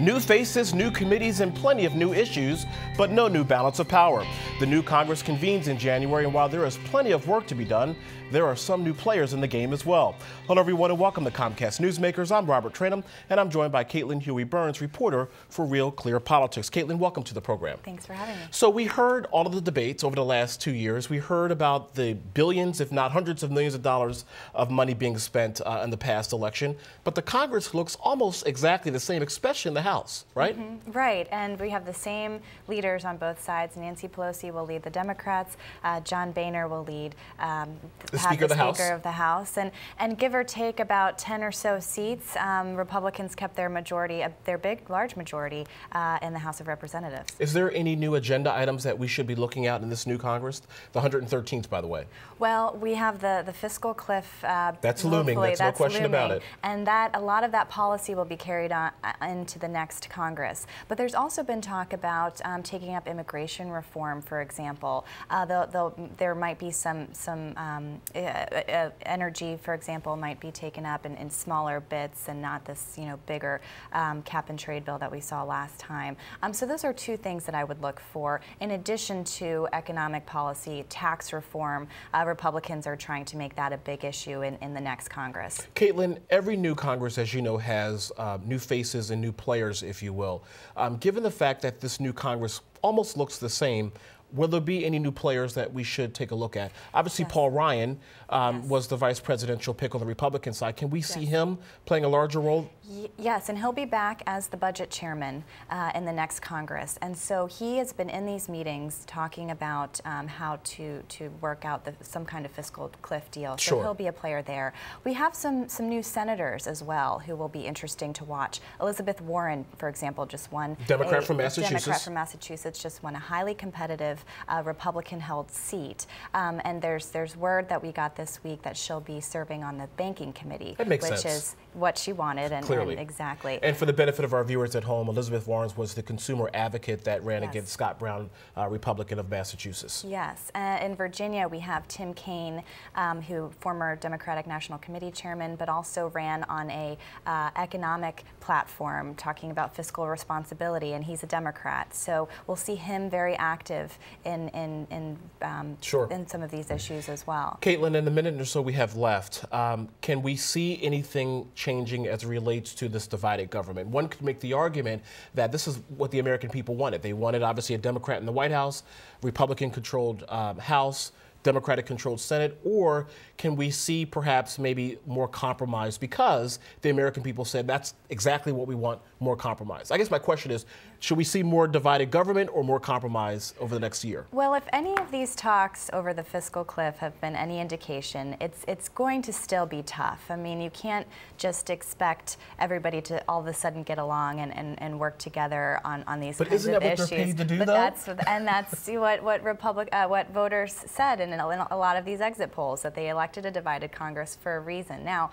New faces, new committees, and plenty of new issues, but no new balance of power. The new Congress convenes in January, and while there is plenty of work to be done, there are some new players in the game as well. Hello, everyone, and welcome to Comcast Newsmakers. I'm Robert Traynham, and I'm joined by Caitlin Huey Burns, reporter for Real Clear Politics. Caitlin, welcome to the program. Thanks for having me. So, we heard all of the debates over the last two years. We heard about the billions, if not hundreds of millions of dollars of money being spent uh, in the past election, but the Congress looks almost exactly the same, especially in the House, right? Mm -hmm. Right, and we have the same leaders on both sides. Nancy Pelosi will lead the Democrats. Uh, John Boehner will lead um, the Speaker, the of, the Speaker of the House, and and give or take about ten or so seats. Um, Republicans kept their majority, uh, their big, large majority, uh, in the House of Representatives. Is there any new agenda items that we should be looking at in this new Congress? The 113th, by the way. Well, we have the the fiscal cliff. Uh, that's looming. That's, that's no question looming. about it. And that a lot of that policy will be carried on uh, into the next Congress. But there's also been talk about um, taking up immigration reform, for example. Uh, they'll, they'll, there might be some some um, uh, uh, energy, for example, might be taken up in, in, smaller bits and not this you know bigger um, cap and trade bill that we saw last time. Um, so those are two things that I would look for. In addition to economic policy, tax reform, uh, Republicans are trying to make that a big issue in, in the next Congress. Caitlin, every new Congress, as you know, has uh, new faces and new players, if you will. Um, given the fact that this new Congress almost looks the same, will there be any new players that we should take a look at? Obviously, yes. Paul Ryan um, yes. was the vice presidential pick on the Republican side. Can we yes. see him playing a larger role? Y yes, and he'll be back as the budget chairman uh, in the next Congress. And so he has been in these meetings talking about um, how to, to work out the, some kind of fiscal cliff deal. So sure. he'll be a player there. We have some, some new senators as well who will be interesting to watch. Elizabeth Warren, for example, just won. Democrat a, from Massachusetts. Democrat from Massachusetts just won a highly competitive uh, Republican-held seat. Um, and there's, there's word that we got this week that she'll be serving on the banking committee, which sense. is what she wanted. And, Clearly. And exactly. And for the benefit of our viewers at home, Elizabeth Warren was the consumer advocate that ran yes. against Scott Brown, uh, Republican of Massachusetts. Yes. Uh, in Virginia, we have Tim Kaine, um, who former Democratic National Committee chairman, but also ran on a uh, economic platform talking about fiscal responsibility, and he's a Democrat. So we'll see him very active in in in, um, sure. in some of these issues as well. Caitlin, in the minute or so we have left, um, can we see anything changing as it relates to this divided government? One could make the argument that this is what the American people wanted. They wanted obviously a Democrat in the White House, Republican-controlled um, House. Democratic controlled Senate, or can we see perhaps maybe more compromise because the American people said that's exactly what we want more compromise? I guess my question is should we see more divided government or more compromise over the next year? Well, if any of these talks over the fiscal cliff have been any indication, it's, it's going to still be tough. I mean, you can't just expect everybody to all of a sudden get along and, and, and work together on, on these but kinds of issues. But isn't that what they're paid to do, but though? That's, and that's what, what, Republic, uh, what voters said in a lot of these exit polls, that they elected a divided Congress for a reason. Now,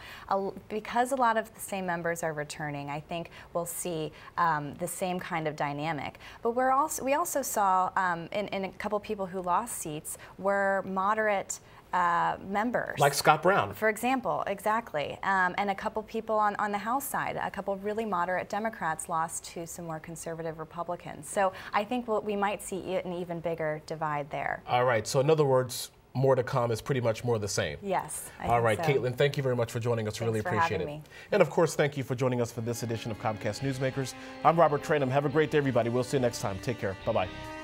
because a lot of the same members are returning, I think we'll see um, the same kind of dynamic. But we're also, we also saw um, in, in a couple people who lost seats were moderate uh, members. Like Scott Brown. For example, exactly. Um, and a couple people on, on the House side, a couple really moderate Democrats lost to some more conservative Republicans. So I think we'll, we might see an even bigger divide there. All right. So in other words, more to come is pretty much more the same. Yes. I All right, so. Caitlin, thank you very much for joining us. Thanks really appreciate it. Me. And of course, thank you for joining us for this edition of Comcast Newsmakers. I'm Robert Traynham. Have a great day, everybody. We'll see you next time. Take care. Bye bye.